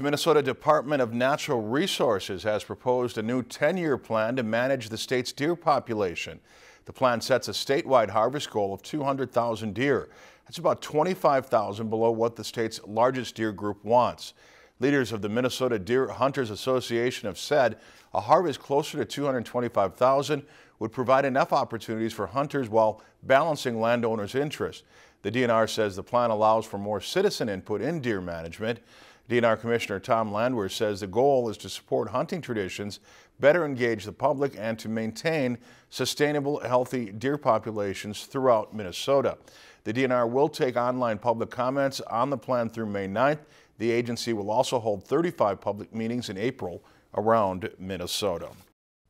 The Minnesota Department of Natural Resources has proposed a new 10-year plan to manage the state's deer population. The plan sets a statewide harvest goal of 200,000 deer. That's about 25,000 below what the state's largest deer group wants. Leaders of the Minnesota Deer Hunters Association have said a harvest closer to 225,000 would provide enough opportunities for hunters while balancing landowners' interests. The DNR says the plan allows for more citizen input in deer management. DNR Commissioner Tom Landwehr says the goal is to support hunting traditions, better engage the public, and to maintain sustainable, healthy deer populations throughout Minnesota. The DNR will take online public comments on the plan through May 9th. The agency will also hold 35 public meetings in April around Minnesota.